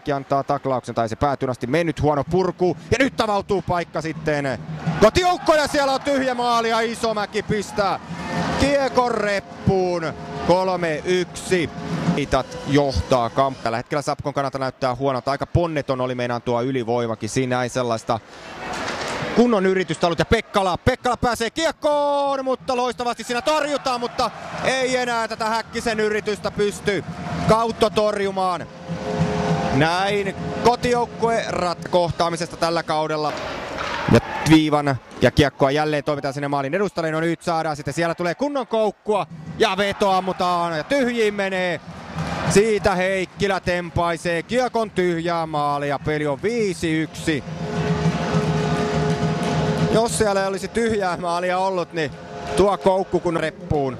Isomäki antaa taklauksen, tai se päätyy asti mennyt huono purku. Ja nyt avautuu paikka sitten kotijoukko ja siellä on tyhjä maali ja Isomäki pistää kiekon reppuun. 3-1. Itat johtaa kamp. Tällä hetkellä Sapkon kannalta näyttää huonolta. Aika ponneton oli meinaan tuo ylivoimakin. Siinä ei sellaista kunnon yritystä ollut ja Pekkala, Pekkala pääsee kiekkoon, mutta loistavasti siinä torjutaan, mutta ei enää tätä Häkkisen yritystä pysty kautta torjumaan. Näin kotijoukkue rat kohtaamisesta tällä kaudella. Ja viivan ja kiekkoa jälleen toimitaan sinne maalin edustalle. No nyt saadaan sitten, siellä tulee kunnon koukkua ja veto ammutaan ja tyhjiin menee. Siitä Heikkilä tempaisee kiekon tyhjää maalia. Peli on 5-1. Jos siellä olisi tyhjää maalia ollut, niin tuo koukku kun reppuun.